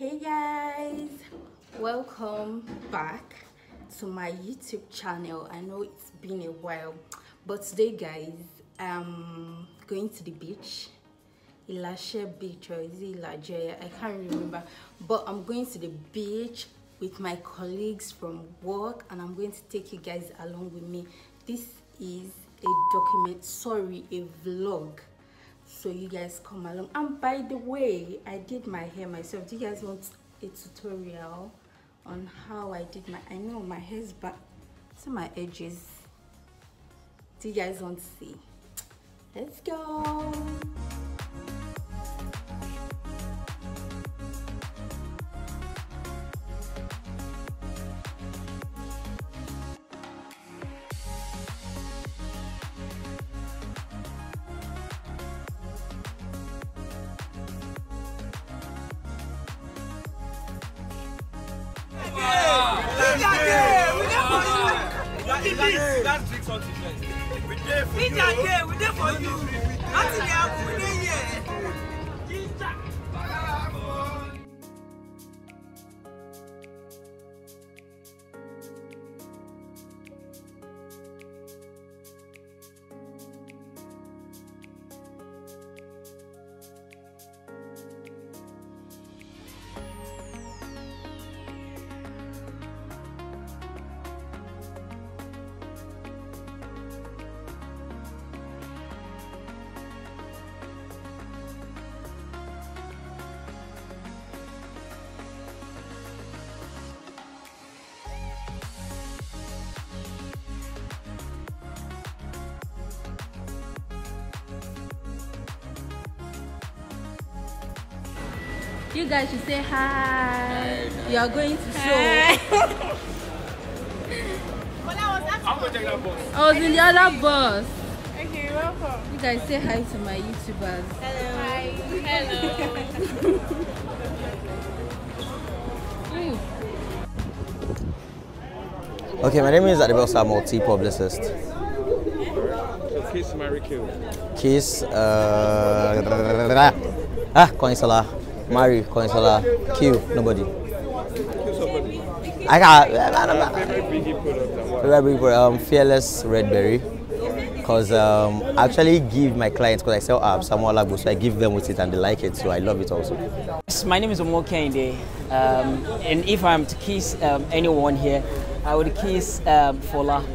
hey guys. Welcome back to my youtube channel. I know it's been a while but today guys i'm going to the beach. Ilashe beach or is it Ilaje? I can't remember. But I'm going to the beach with my colleagues from work and I'm going to take you guys along with me. This is a document sorry a vlog so you guys come along. And by the way i did my hair myself. Do you guys want a tutorial on how i did my i know my hair's back to my edges. Do you guys want to see? Let's go That's drink something first. We there for you. We there, we there for you. Nothing happen, we there here. You guys should say hi you are going to show I'm gonna take that bus. i was in the other bus Okay, welcome. you guys say hi to my youtubers Hello. Hi. Hello. Mm. Okay, my name is Adibel Samuel, T publicist. So kiss, marry, kill. Kiss, uh, ah, Coinsola, marry, Coinsola, Q, nobody. Kill somebody. I got, Favorite Bigi product and why? Favorite people, um, Fearless Redberry. Because um, I actually give my clients, because I sell apps, Samuel Lagbo, so I give them with it and they like it, so I love it also. My name is Omo Kende, um, and if I'm to kiss um, anyone here, I would kiss um, Fola.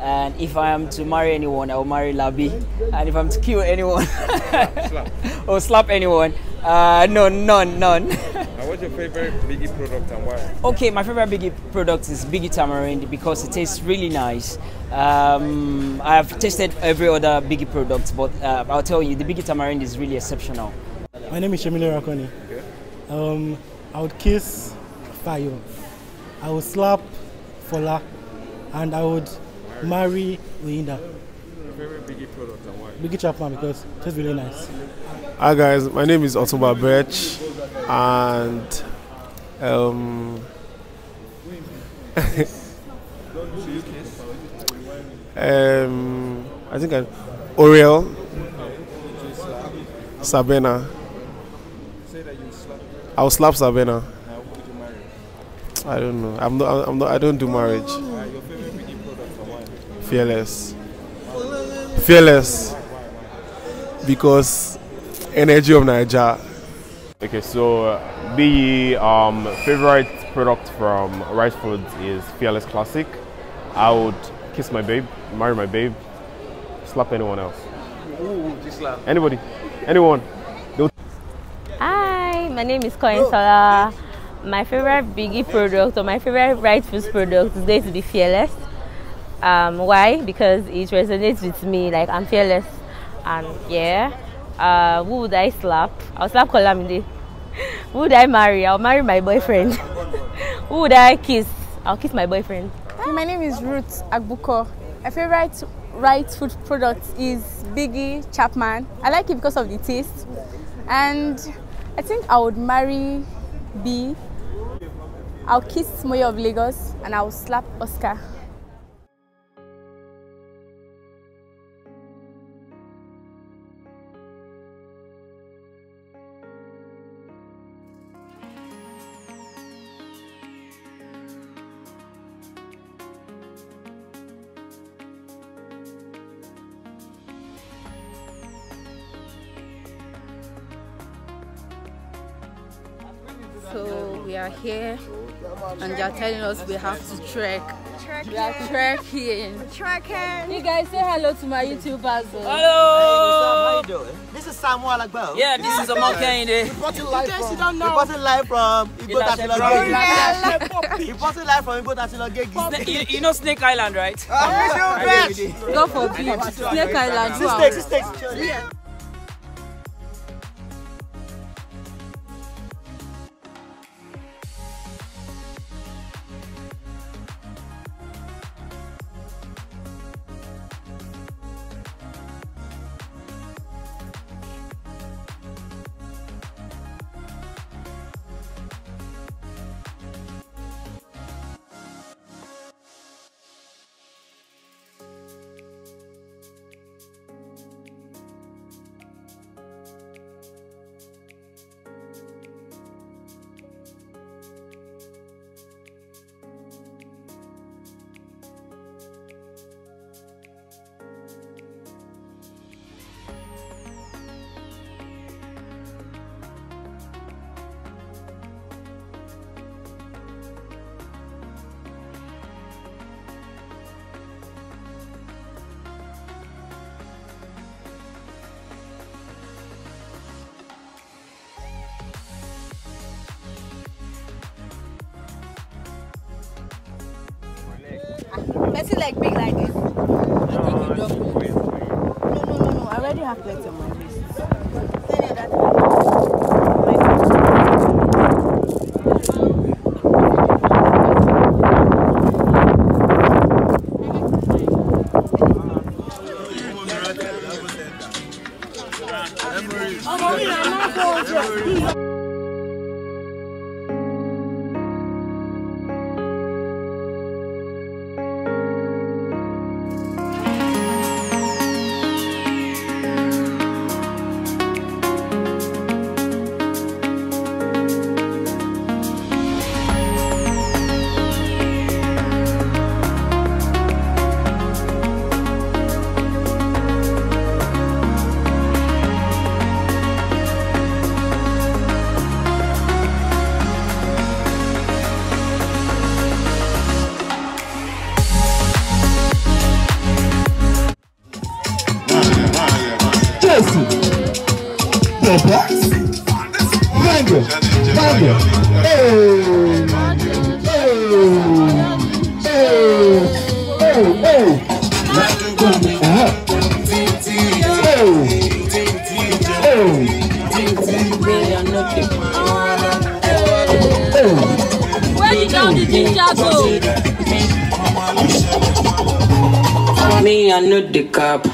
And if I am to marry anyone, I will marry Labi. And if I'm to kill anyone or slap anyone, uh, no, none, none. And what's your favorite Bigi product and why? okay, my favorite Bigi product is Bigi Tamarind because it tastes really nice. Um, I've tasted every other Bigi product, but uh, I'll tell you, the Bigi Tamarind is really exceptional. My name is Shemile Rakoni. Um, I would kiss Fayo. I would slap Fola. And I would marry Uyinda. Bigi product and why? Bigi Chapman because it tastes really nice. Hi guys, my name is Otumba Birch and um, um, I think I, Oriel, Sabina. I'll slap Sabina. I don't know. I'm not. I'm not. I don't do marriage. Fearless. Fearless. Because energy of Niger. Okay, so uh, the um, favorite product from Rite Foods is Fearless Classic. I would kiss my babe, marry my babe, slap anyone else. Ooh, this slap. Anybody, anyone. Hi, my name is Coin Sola. My favorite Bigi product or my favorite Rite Foods product is going to be Fearless. Um, why? Because it resonates with me. Like I'm fearless, and yeah. Uh, who would I slap? I'll slap Kolamide. who would I marry? I'll marry my boyfriend. who would I kiss? I'll kiss my boyfriend. Hi, my name is Ruth Agbuko. My favorite Rite food product is Bigi Chapman. I like it because of the taste. And I think I would marry B. I'll kiss Moya of Lagos and I'll slap Oscar. We are here and they're telling us we have to trek. We are trekking. Trekking. You guys say hello to my YouTubers. though. Hello. This is Samuel Agbao. Yeah, this is Omo Kehinde. Reporting live from, reporting live from Igbo Tasilogegi. Reporting live from Igbo Tasilogegi. You, you know Snake Island, right? God forbid. Snake Island. Six wow. takes, takes. Person like big like this. I think you drop it. No, no, no, no. I already have plenty on my Papa, Mango, Mango, hey, hey, hey, hey, hey, uh-huh. hey, hey, Where did all the ginger go? Me, I know the cap.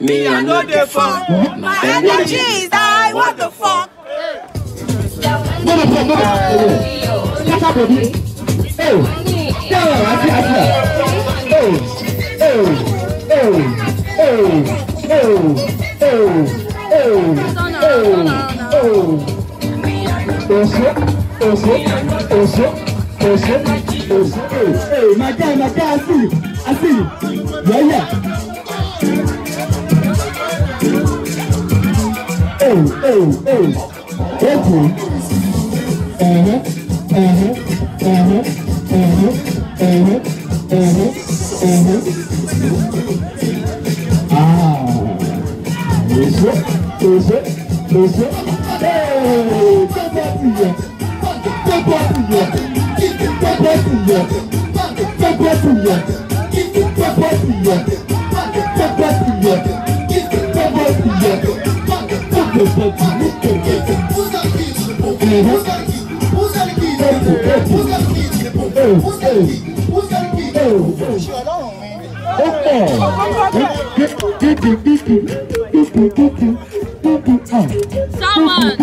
Me, I know the fun. My energy is What the fuck? no, no, no, no, no, scatter body, hey, yeah, I see, I see, hey, hey, hey, hey, hey, hey, hey, hey, hey, hey, hey, my guy, my guy, I see I see yeah, yeah. hey, okay. Uh-huh, uh-huh, uh-huh, uh-huh, uh-huh, uh-huh, uh-huh. Ah, isso, isso, isso. Hey, come on here, come on here, come on here, come on here, come on here, come on here. the books? Who's got the keys to the book? Who's got the keys? Who's got the keys to the book? Who's got the keys to the book? Who's got the keys? Who's got the keys to the book? Shut up, man. Someone!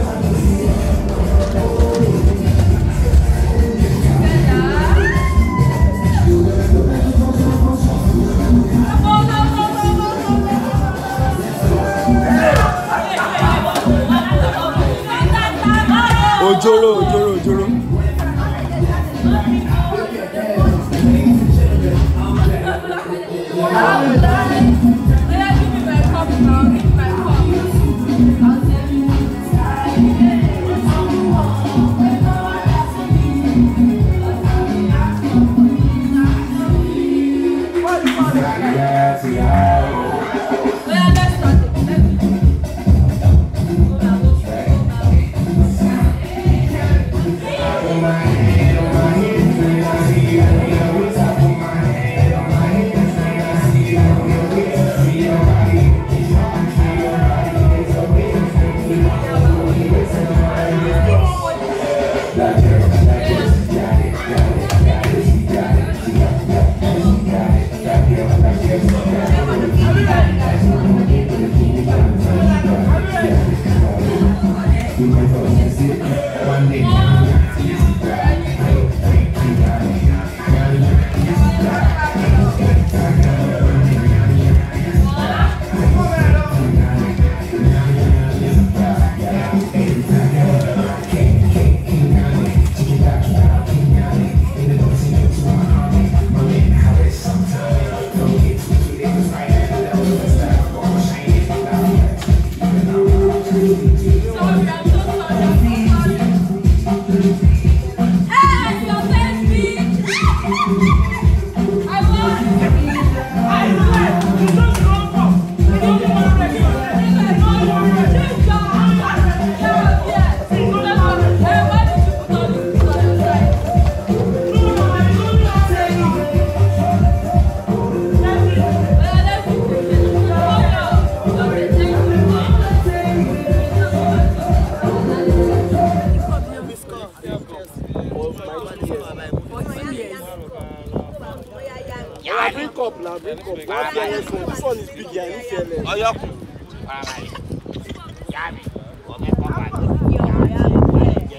you fearless.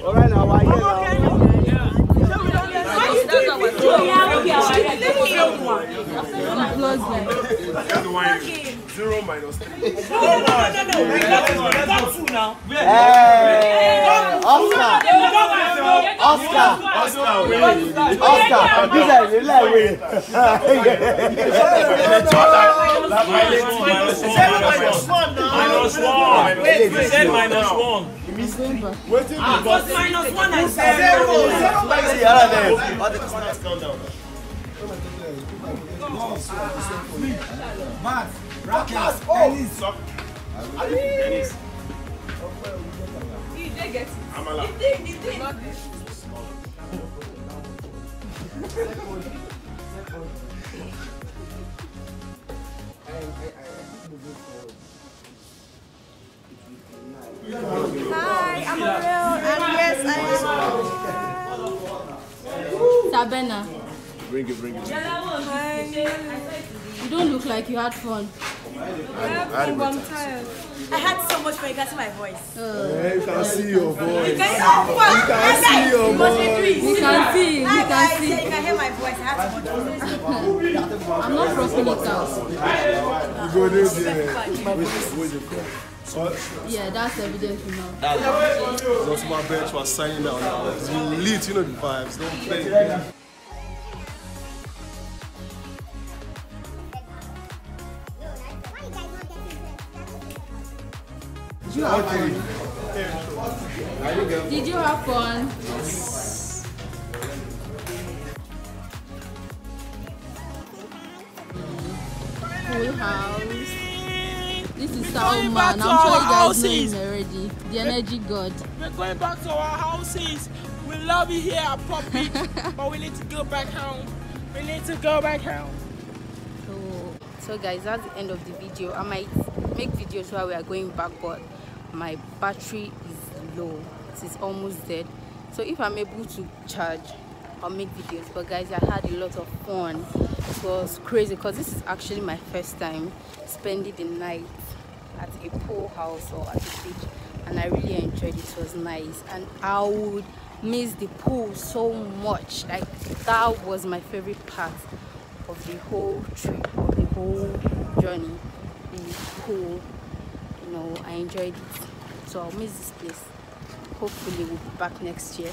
Alright, now we're here now. Zero minus three. Hey, Oscar. Oscar. Oscar. This is the line way. Minus one. Wait, you said minus one. Waiting Ah, because what's minus one and Zero. zero? See, all of them. All the customers come down. Hi, I'm Ariel, and yes, I Sabena, Bring it, bring it. you don't look like you had fun. Am tired. I had so much fun. You can see my voice. Yeah, you can see your voice. You can, oh. You can see your You must be voice. trees. You can see, you can see. Yeah, you can hear my voice. I had so much fun. I'm not crossing it out. You go there, there. Wait, wait, wait. So, Yeah, that's evidence enough. just my bench was signing out now. It's lit, you know the vibes. Don't play. You have fun? Did you have fun? Full house. This is Going back Salman. I'm sure you guys know him already. The energy god. We're going back to our houses. We love you here at Pop Beach, but we need to go back home. We need to go back home. So, so guys, that's the end of the video. I might make videos while we are going back, but my battery is low. It is almost dead. So if I'm able to charge, I'll make videos. But guys, I had a lot of fun. It was crazy because this is actually my first time spending the night at a pool house or at the beach, and I really enjoyed it. It was nice, and I would miss the pool so much. Like that was my favorite part of the whole trip, of the whole journey. The pool, know, I enjoyed it. So I'll miss this place. hopefully we'll be back next year.